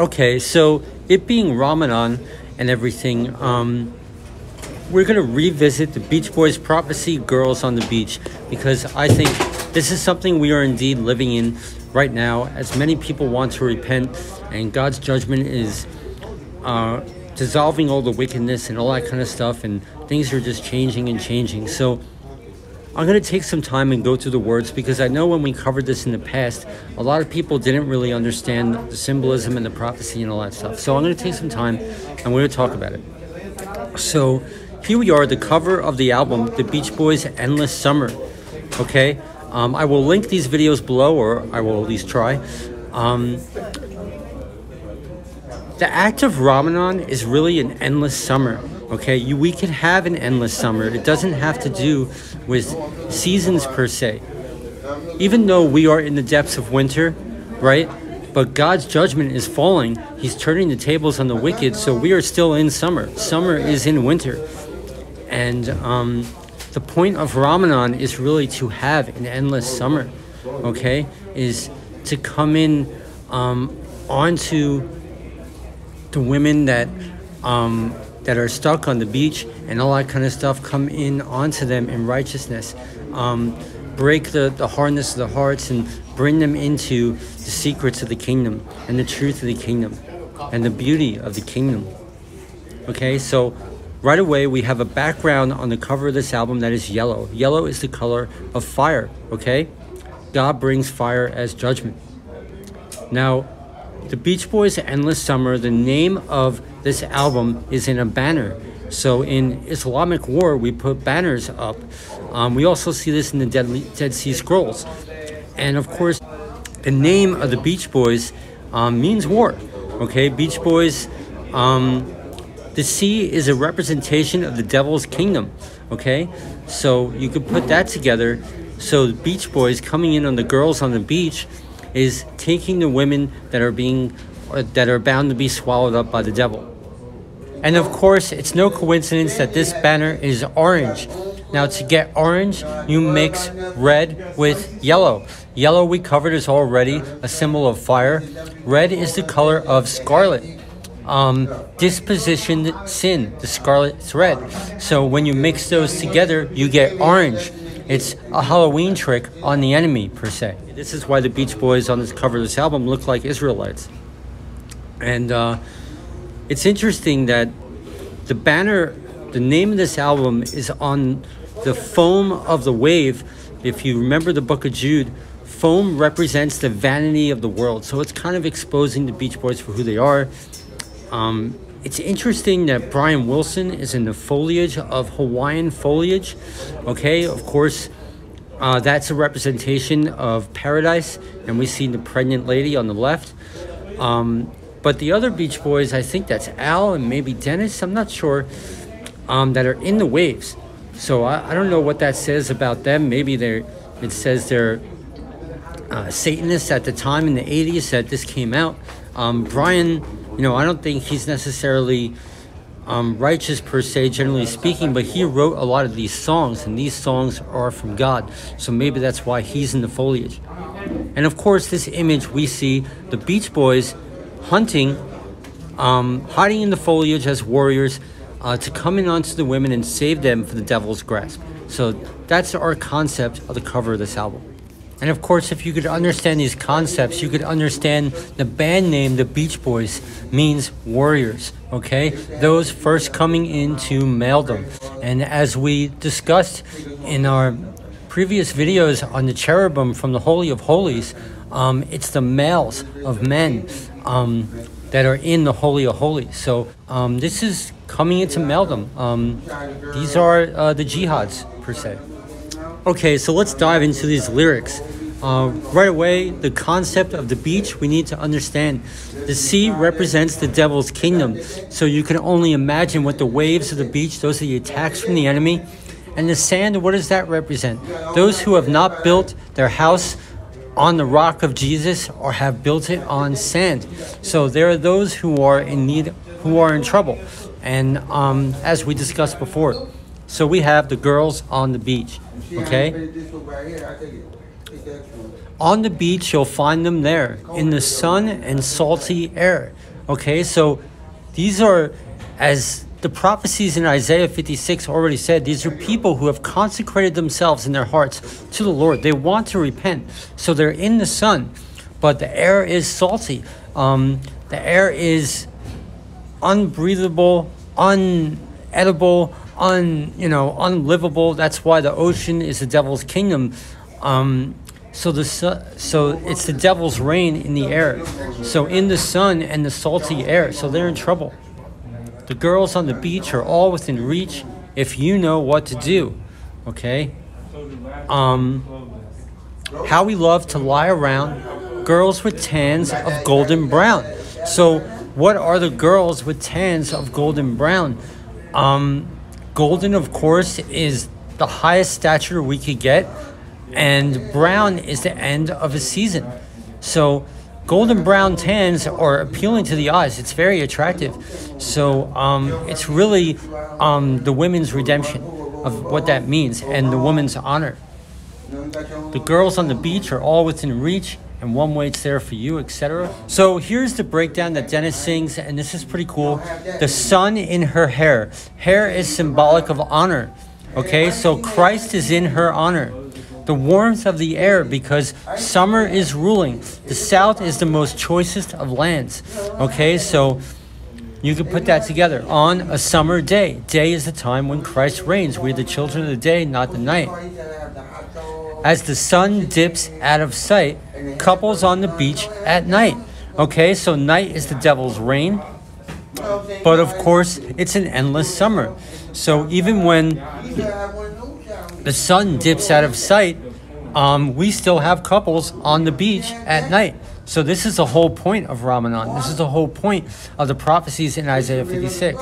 Okay, so it being Ramadan and everything, um, we're going to revisit the Beach Boys prophecy, Girls on the Beach, because I think this is something we are indeed living in right now, as many people want to repent, and God's judgment is uh, dissolving all the wickedness and all that kind of stuff, and things are just changing and changing. So I'm going to take some time and go through the words because I know when we covered this in the past, a lot of people didn't really understand the symbolism and the prophecy and all that stuff. So I'm going to take some time and we're going to talk about it. So here we are, the cover of the album, The Beach Boys Endless Summer. Okay, um, I will link these videos below, or I will at least try. Um, the act of Ramadan is really an endless summer. Okay, you, we can have an endless summer. It doesn't have to do with seasons per se. Even though we are in the depths of winter, right? But God's judgment is falling. He's turning the tables on the wicked, so we are still in summer. Summer is in winter. And um, the point of Ramadan is really to have an endless summer, okay? Is to come in um, onto the women that um, that are stuck on the beach and all that kind of stuff, come in onto them in righteousness, um, break the, the hardness of the hearts and bring them into the secrets of the kingdom and the truth of the kingdom and the beauty of the kingdom. Okay, so Right away, we have a background on the cover of this album that is yellow. Yellow is the color of fire, okay? God brings fire as judgment. Now, the Beach Boys' Endless Summer, the name of this album is in a banner. So in Islamic war, we put banners up. Um, we also see this in the Dead, Dead Sea Scrolls. And of course, the name of the Beach Boys um, means war. Okay, Beach Boys um, the sea is a representation of the devil's kingdom. Okay, so you could put that together. So the Beach Boys coming in on the girls on the beach is taking the women that are being that are bound to be swallowed up by the devil. And of course, it's no coincidence that this banner is orange. Now, to get orange, you mix red with yellow. Yellow we covered is already a symbol of fire. Red is the color of scarlet um, dispositioned sin, the scarlet thread. So when you mix those together, you get orange. It's a Halloween trick on the enemy, per se. This is why the Beach Boys on this cover of this album look like Israelites. And uh, it's interesting that the banner, the name of this album is on the foam of the wave. If you remember the book of Jude, foam represents the vanity of the world. So it's kind of exposing the Beach Boys for who they are. Um, it's interesting that Brian Wilson is in the foliage of Hawaiian foliage. Okay, of course, uh, that's a representation of paradise, and we see the pregnant lady on the left. Um, but the other Beach Boys, I think that's Al and maybe Dennis, I'm not sure, um, that are in the waves. So I, I, don't know what that says about them. Maybe they're, it says they're uh, Satanists at the time in the 80s that this came out. Um, Brian you know, I don't think he's necessarily um, righteous per se, generally speaking, but he wrote a lot of these songs, and these songs are from God. So maybe that's why he's in the foliage. And of course, this image we see the Beach Boys hunting, um, hiding in the foliage as warriors uh, to come in onto the women and save them from the devil's grasp. So that's our concept of the cover of this album. And of course, if you could understand these concepts, you could understand the band name, the Beach Boys, means warriors, okay? Those first coming into maledom. And as we discussed in our previous videos on the cherubim from the Holy of Holies, um, it's the males of men um, that are in the Holy of Holies. So um, this is coming into maledom. Um, these are uh, the jihads, per se. Okay, so let's dive into these lyrics. Uh, right away, the concept of the beach, we need to understand. The sea represents the devil's kingdom. So you can only imagine what the waves of the beach, those are the attacks from the enemy. And the sand, what does that represent? Those who have not built their house on the rock of Jesus or have built it on sand. So there are those who are in need, who are in trouble. And um, as we discussed before, so we have the girls on the beach. Okay? On the beach, you'll find them there in the sun and salty air. Okay, so these are, as the prophecies in Isaiah 56 already said, these are people who have consecrated themselves in their hearts to the Lord. They want to repent. So they're in the sun, but the air is salty. Um, the air is unbreathable, unedible, un you know unlivable. That's why the ocean is the devil's kingdom. Um, so the so it's the devil's reign in the air. So in the sun and the salty air. So they're in trouble. The girls on the beach are all within reach if you know what to do. Okay. Um, how we love to lie around girls with tans of golden brown. So what are the girls with tans of golden brown? Um, golden, of course, is the highest stature we could get, and brown is the end of a season. So, golden brown tans are appealing to the eyes. It's very attractive. So, um, it's really um, the women's redemption of what that means and the woman's honor. The girls on the beach are all within reach and one wait's there for you, etc. So here's the breakdown that Dennis sings, and this is pretty cool. The sun in her hair. Hair is symbolic of honor. Okay, so Christ is in her honor. The warmth of the air because summer is ruling. The south is the most choicest of lands. Okay, so you can put that together on a summer day. Day is the time when Christ reigns. We're the children of the day, not the night. As the sun dips out of sight, couples on the beach at night. Okay, so night is the devil's reign. But of course, it's an endless summer. So even when the sun dips out of sight, um, we still have couples on the beach at night. So this is the whole point of Ramadan. This is the whole point of the prophecies in Isaiah 56.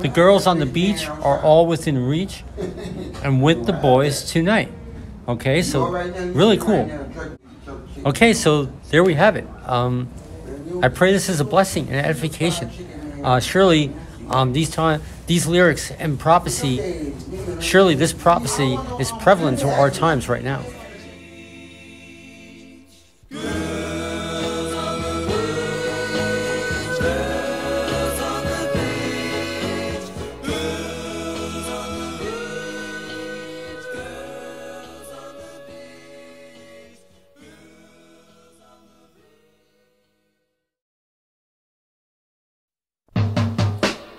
The girls on the beach are all within reach and with the boys tonight. Okay, so really cool. Okay, so there we have it. Um, I pray this is a blessing and edification. Uh, surely, um, these time, these lyrics and prophecy, surely this prophecy is prevalent to our times right now.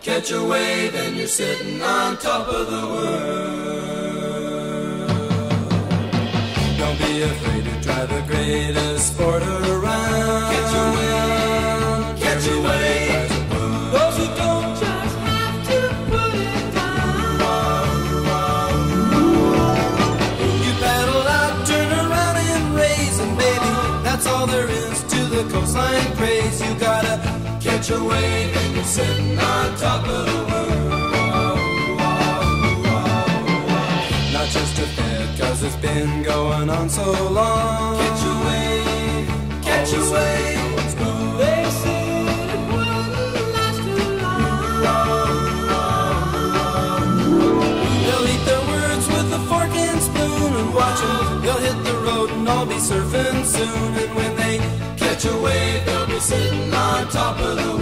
Catch a wave and you're sitting on top of the world. Don't be afraid to try the greatest sport around. Catch a wave, catch a wave. Those who don't just have to put it down. You paddle out, turn around and raise, and baby, that's all there is to the coastline craze. You gotta catch a wave sitting on top of the world. Not just a fad, cause it's been going on so long. Catch a wave, catch a wave. They it wouldn't last too long. They'll eat their words with a fork and spoon and. They'll hit the road and all be surfing soon. And when they catch a wave, they'll be sitting on top of the.